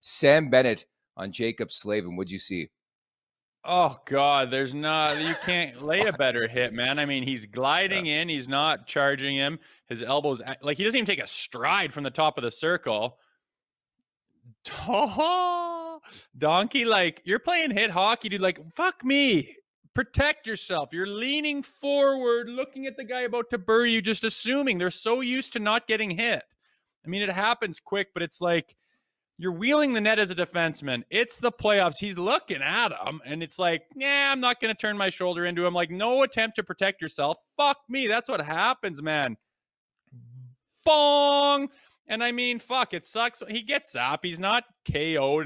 Sam Bennett on Jacob Slavin. What'd you see? Oh God, there's not you can't lay a better hit, man. I mean, he's gliding in, he's not charging him. His elbows like he doesn't even take a stride from the top of the circle. Oh, donkey, like you're playing hit hockey, dude. Like, fuck me. Protect yourself. You're leaning forward, looking at the guy about to bury you, just assuming they're so used to not getting hit. I mean, it happens quick, but it's like you're wheeling the net as a defenseman. It's the playoffs. He's looking at him, and it's like, yeah, I'm not going to turn my shoulder into him. Like, no attempt to protect yourself. Fuck me. That's what happens, man. Bong. And I mean, fuck, it sucks. He gets up. He's not KO'd.